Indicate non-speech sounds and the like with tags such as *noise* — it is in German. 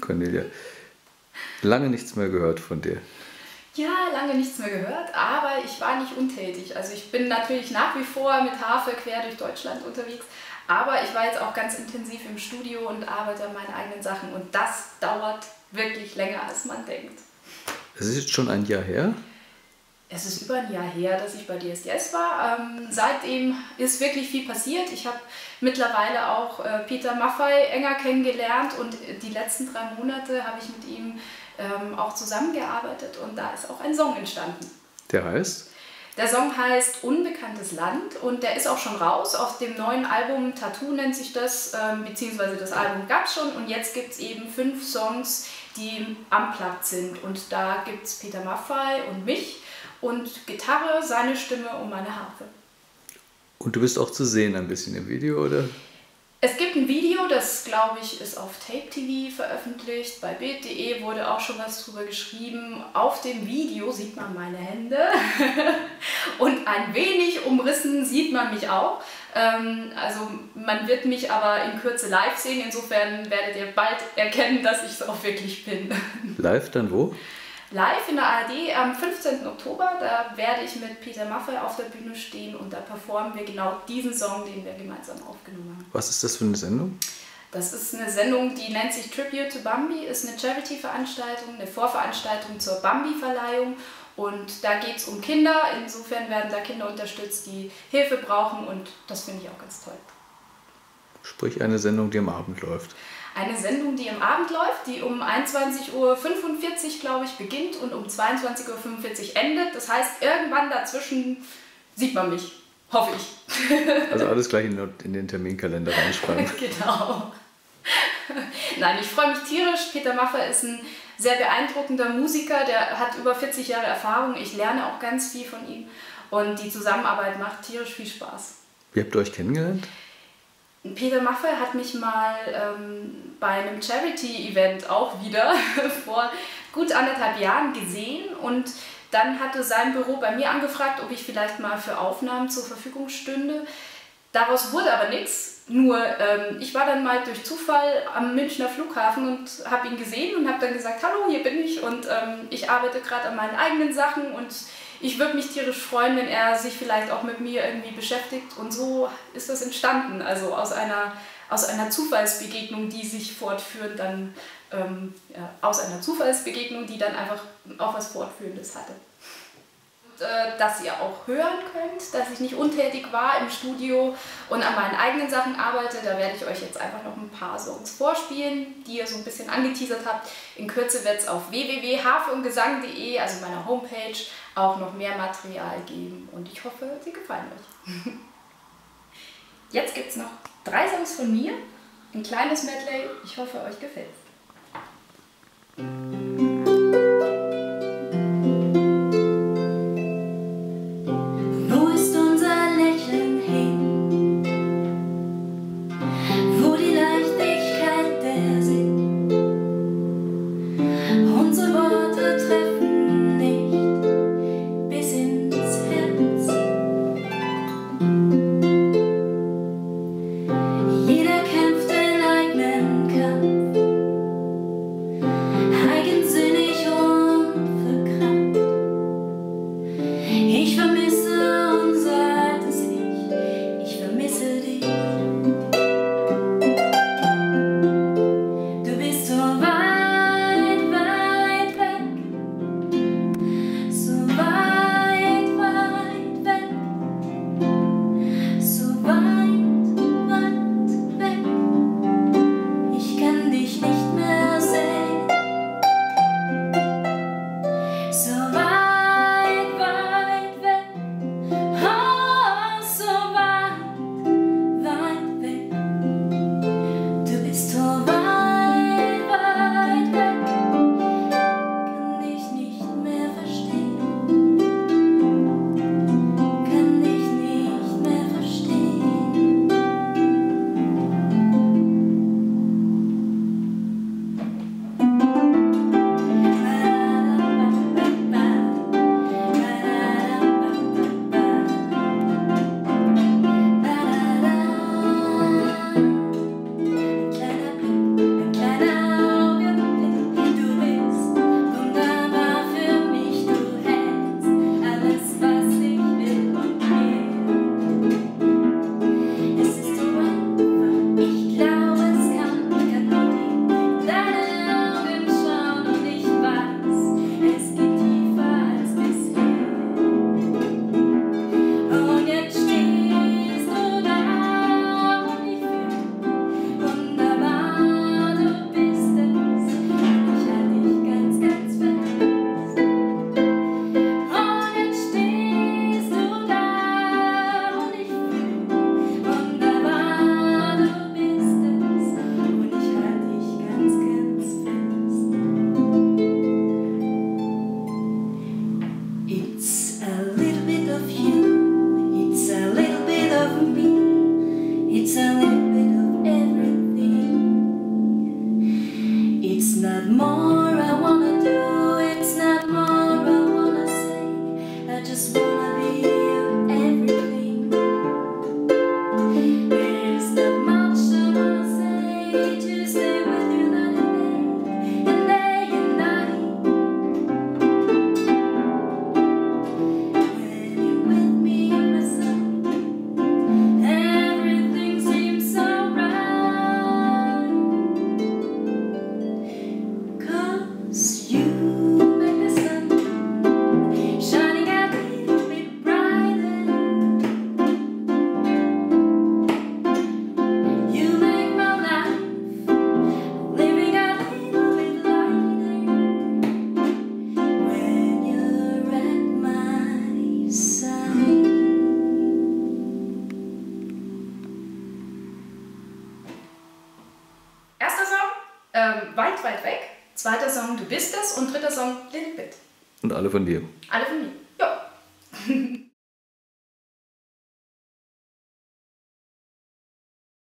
Cornelia, lange nichts mehr gehört von dir. Ja, lange nichts mehr gehört, aber ich war nicht untätig. Also ich bin natürlich nach wie vor mit Harfe quer durch Deutschland unterwegs, aber ich war jetzt auch ganz intensiv im Studio und arbeite an meinen eigenen Sachen und das dauert wirklich länger, als man denkt. Es ist jetzt schon ein Jahr her. Es ist über ein Jahr her, dass ich bei DSDS war. Ähm, seitdem ist wirklich viel passiert. Ich habe mittlerweile auch äh, Peter Maffei enger kennengelernt und die letzten drei Monate habe ich mit ihm ähm, auch zusammengearbeitet und da ist auch ein Song entstanden. Der heißt? Der Song heißt Unbekanntes Land und der ist auch schon raus. Auf dem neuen Album Tattoo nennt sich das, ähm, beziehungsweise das Album gab es schon und jetzt gibt es eben fünf Songs, die am Platz sind. Und da gibt es Peter Maffei und mich und Gitarre, seine Stimme und meine Harfe. Und du bist auch zu sehen ein bisschen im Video, oder? Es gibt ein Video, das glaube ich ist auf Tape TV veröffentlicht. Bei Bild.de wurde auch schon was drüber geschrieben. Auf dem Video sieht man meine Hände *laughs* und ein wenig umrissen sieht man mich auch. Ähm, also man wird mich aber in Kürze live sehen. Insofern werdet ihr bald erkennen, dass ich es auch wirklich bin. *laughs* Live dann wo? Live in der ARD am 15. Oktober. Da werde ich mit Peter Maffay auf der Bühne stehen und da performen wir genau diesen Song, den wir gemeinsam aufgenommen haben. Was ist das für eine Sendung? Das ist eine Sendung, die nennt sich Tribute to Bambi, ist eine Charity-Veranstaltung, eine Vorveranstaltung zur Bambi-Verleihung. Und da geht es um Kinder. Insofern werden da Kinder unterstützt, die Hilfe brauchen und das finde ich auch ganz toll. Sprich eine Sendung, die am Abend läuft eine Sendung, die am Abend läuft, die um 21.45 Uhr, glaube ich, beginnt und um 22.45 Uhr endet. Das heißt, irgendwann dazwischen sieht man mich. Hoffe ich. *laughs* Also alles gleich in, den Terminkalender reinschreiben. *laughs* genau. Nein, ich freue mich tierisch. Peter Maffer ist ein sehr beeindruckender Musiker, der hat über 40 Jahre Erfahrung. Ich lerne auch ganz viel von ihm und die Zusammenarbeit macht tierisch viel Spaß. Wie habt ihr euch kennengelernt? Peter Maffay hat mich mal ähm, bei einem Charity-Event auch wieder *laughs* vor gut anderthalb Jahren gesehen und dann hatte sein Büro bei mir angefragt, ob ich vielleicht mal für Aufnahmen zur Verfügung stünde. Daraus wurde aber nichts. Nur ähm, ich war dann mal durch Zufall am Münchner Flughafen und habe ihn gesehen und habe dann gesagt, hallo, hier bin ich und ähm, ich arbeite gerade an meinen eigenen Sachen und ich würde mich tierisch freuen, wenn er sich vielleicht auch mit mir irgendwie beschäftigt. Und so ist das entstanden. Also aus einer, aus einer Zufallsbegegnung, die sich fortführend dann, ähm, ja, aus einer Zufallsbegegnung, die dann einfach auch was Fortführendes hatte. Äh, dass ihr auch hören könnt, dass ich nicht untätig war im Studio und an meinen eigenen Sachen arbeite. Da werde ich euch jetzt einfach noch ein paar Songs vorspielen, die ihr so ein bisschen angeteasert habt. In Kürze wird es auf www.harfeundgesang.de, also meiner Homepage, auch noch mehr Material geben und ich hoffe, sie gefallen euch. *laughs* Jetzt gibt es noch drei Songs von mir, ein kleines Medley. Ich hoffe, euch gefällt a Ähm, weit, weit weg. Zweiter Song Du bist es und dritter Song Little Bit. Und alle von dir. Alle von mir, ja. *laughs*